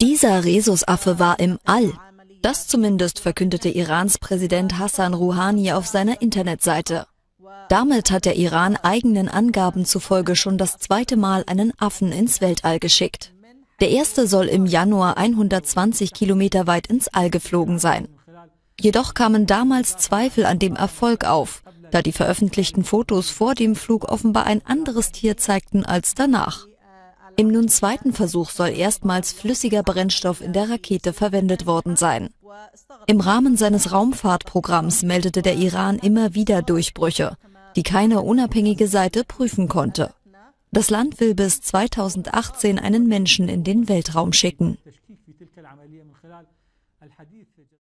Dieser Rhesusaffe war im All. Das zumindest verkündete Irans Präsident Hassan Rouhani auf seiner Internetseite. Damit hat der Iran eigenen Angaben zufolge schon das zweite Mal einen Affen ins Weltall geschickt. Der erste soll im Januar 120 Kilometer weit ins All geflogen sein. Jedoch kamen damals Zweifel an dem Erfolg auf, da die veröffentlichten Fotos vor dem Flug offenbar ein anderes Tier zeigten als danach. Im nun zweiten Versuch soll erstmals flüssiger Brennstoff in der Rakete verwendet worden sein. Im Rahmen seines Raumfahrtprogramms meldete der Iran immer wieder Durchbrüche, die keine unabhängige Seite prüfen konnte. Das Land will bis 2018 einen Menschen in den Weltraum schicken.